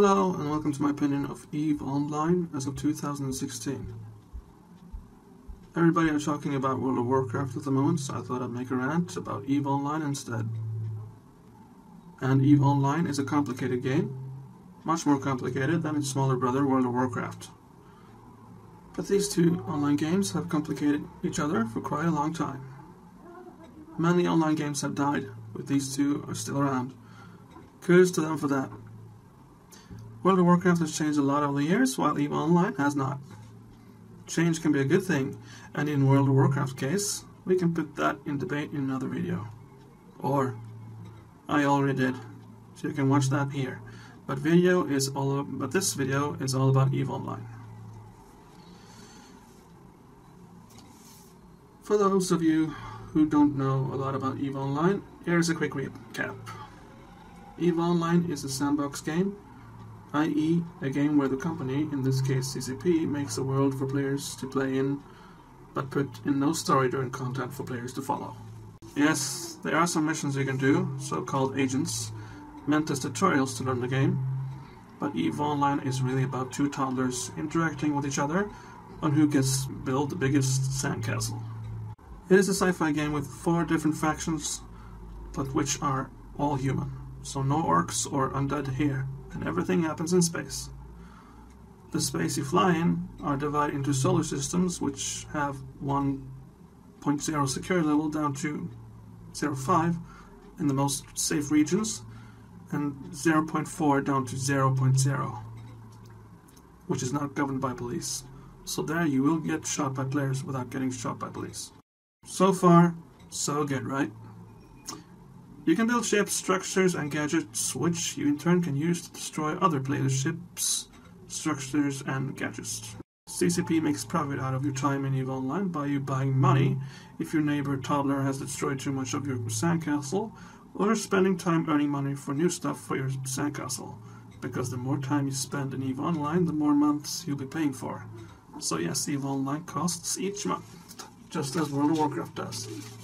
Hello and welcome to my opinion of EVE Online as of 2016. Everybody are talking about World of Warcraft at the moment, so I thought I'd make a rant about EVE Online instead. And EVE Online is a complicated game, much more complicated than its smaller brother World of Warcraft. But these two online games have complicated each other for quite a long time. Many online games have died, but these two are still around. Kudos to them for that. World of Warcraft has changed a lot over the years, while EVE Online has not. Change can be a good thing, and in World of Warcraft case, we can put that in debate in another video. Or, I already did, so you can watch that here. But video is all, but this video is all about EVE Online. For those of you who don't know a lot about EVE Online, here's a quick recap. EVE Online is a sandbox game i.e., a game where the company, in this case CCP, makes a world for players to play in, but put in no story-driven content for players to follow. Yes, there are some missions you can do, so-called agents, meant as tutorials to learn the game, but EVE Online is really about two toddlers interacting with each other on who gets build the biggest sandcastle. It is a sci-fi game with four different factions, but which are all human, so no orcs or undead here and everything happens in space. The space you fly in are divided into solar systems which have 1.0 security level down to 0.5 in the most safe regions and 0.4 down to 0.0 which is not governed by police. So there you will get shot by players without getting shot by police. So far, so good, right? You can build ships, structures, and gadgets, which you in turn can use to destroy other players' ships, structures, and gadgets. CCP makes profit out of your time in EVE Online by you buying money if your neighbor toddler has destroyed too much of your sandcastle, or spending time earning money for new stuff for your sandcastle. Because the more time you spend in EVE Online, the more months you'll be paying for. So yes, EVE Online costs each month, just as World of Warcraft does.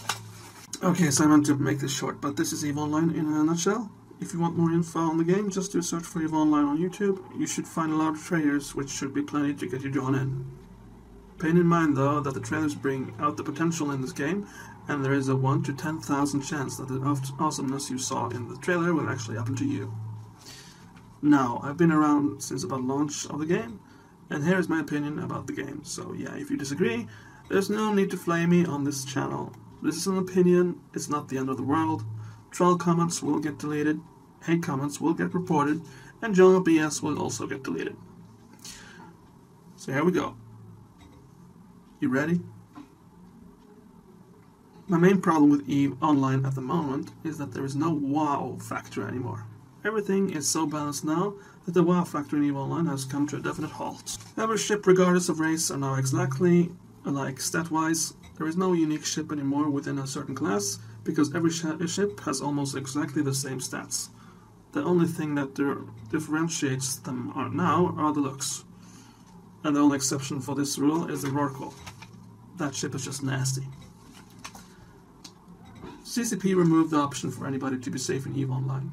Okay, so I meant to make this short, but this is EVE Online in a nutshell. If you want more info on the game, just do a search for EVE Online on YouTube. You should find a lot of trailers, which should be plenty to get you drawn in. Bear in mind, though, that the trailers bring out the potential in this game, and there is a 1 to 10,000 chance that the awesomeness you saw in the trailer will actually happen to you. Now, I've been around since about launch of the game, and here is my opinion about the game. So yeah, if you disagree, there's no need to flame me on this channel. This is an opinion, it's not the end of the world. Troll comments will get deleted, hate comments will get reported, and general BS will also get deleted. So here we go. You ready? My main problem with EVE Online at the moment is that there is no wow factor anymore. Everything is so balanced now that the wow factor in EVE Online has come to a definite halt. Every ship, regardless of race, are now exactly alike stat-wise, there is no unique ship anymore within a certain class, because every ship has almost exactly the same stats. The only thing that differentiates them are now are the looks. And the only exception for this rule is the Rorqual. That ship is just nasty. CCP removed the option for anybody to be safe in EVE Online.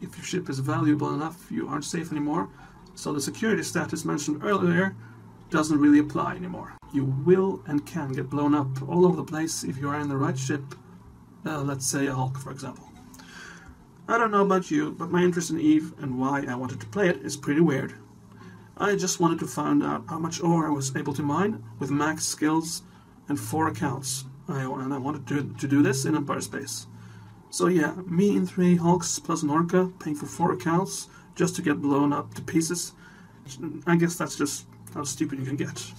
If your ship is valuable enough, you aren't safe anymore, so the security status mentioned earlier doesn't really apply anymore you will and can get blown up all over the place if you are in the right ship, uh, let's say a Hulk for example. I don't know about you, but my interest in EVE and why I wanted to play it is pretty weird. I just wanted to find out how much ore I was able to mine with max skills and four accounts, I, and I wanted to, to do this in Empire Space. So yeah, me and three Hulks plus an Orca paying for four accounts just to get blown up to pieces. I guess that's just how stupid you can get.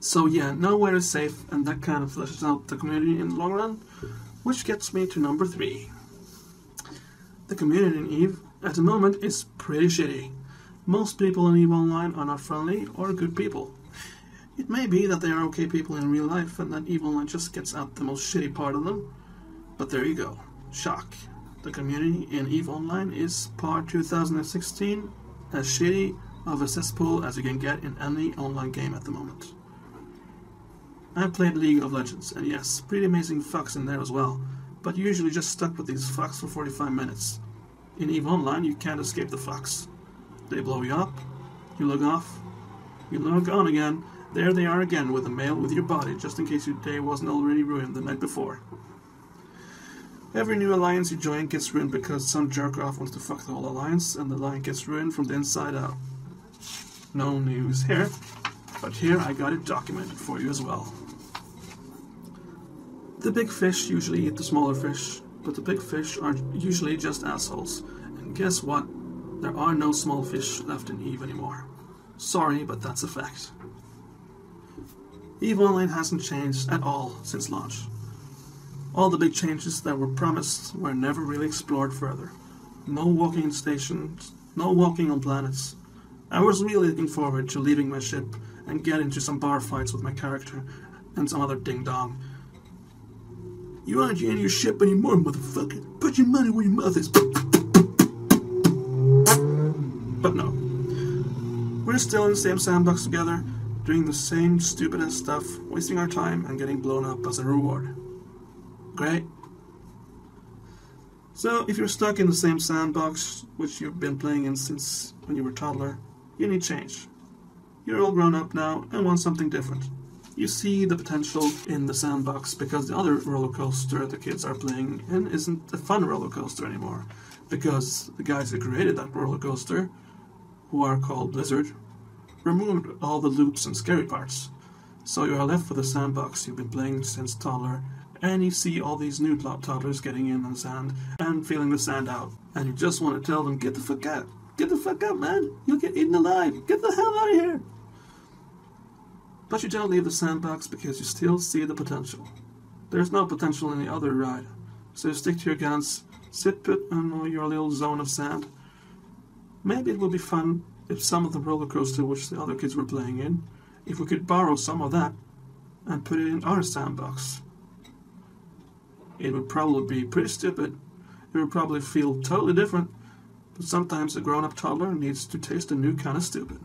So yeah, nowhere is safe, and that kind of fleshes out the community in the long run, which gets me to number three. The community in EVE, at the moment, is pretty shitty. Most people in EVE Online are not friendly or good people. It may be that they are okay people in real life and that EVE Online just gets out the most shitty part of them, but there you go. Shock. The community in EVE Online is par 2016 as shitty of a cesspool as you can get in any online game at the moment. I've played League of Legends, and yes, pretty amazing fucks in there as well, but you're usually just stuck with these fucks for 45 minutes. In EVE Online, you can't escape the fucks. They blow you up, you log off, you log on again, there they are again with a mail with your body, just in case your day wasn't already ruined the night before. Every new alliance you join gets ruined because some jerk off wants to fuck the whole alliance, and the alliance gets ruined from the inside out. No news here, but here I got it documented for you as well. The big fish usually eat the smaller fish, but the big fish are usually just assholes. And guess what? There are no small fish left in EVE anymore. Sorry, but that's a fact. EVE Online hasn't changed at all since launch. All the big changes that were promised were never really explored further. No walking in stations, no walking on planets. I was really looking forward to leaving my ship and get into some bar fights with my character and some other ding dong. You aren't in your ship anymore, motherfucker. Put your money where your mouth is. But no. We're still in the same sandbox together, doing the same stupid ass stuff, wasting our time and getting blown up as a reward. Great. So, if you're stuck in the same sandbox, which you've been playing in since when you were a toddler, you need change. You're all grown up now and want something different. You see the potential in the sandbox because the other roller coaster the kids are playing in isn't a fun roller coaster anymore. Because the guys who created that roller coaster, who are called Blizzard, removed all the loops and scary parts. So you are left with a sandbox you've been playing since toddler and you see all these new toddlers getting in on sand and feeling the sand out. And you just want to tell them, get the fuck out. Get the fuck out, man. You'll get eaten alive. Get the hell out of here. But you don't leave the sandbox because you still see the potential. There's no potential in the other ride. So you stick to your guns, sit put in your little zone of sand. Maybe it would be fun if some of the roller coaster which the other kids were playing in, if we could borrow some of that and put it in our sandbox it would probably be pretty stupid. It would probably feel totally different. But sometimes a grown up toddler needs to taste a new kind of stupid.